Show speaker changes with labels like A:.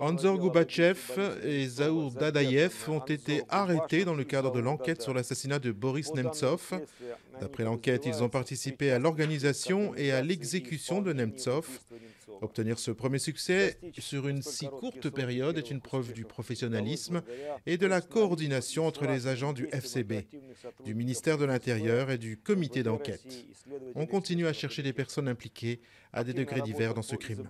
A: Anzor Goubachev et Zaour Dadayev ont été arrêtés dans le cadre de l'enquête sur l'assassinat de Boris Nemtsov. D'après l'enquête, ils ont participé à l'organisation et à l'exécution de Nemtsov. Obtenir ce premier succès sur une si courte période est une preuve du professionnalisme et de la coordination entre les agents du FCB, du ministère de l'Intérieur et du comité d'enquête. On continue à chercher les personnes impliquées à des degrés divers dans ce crime.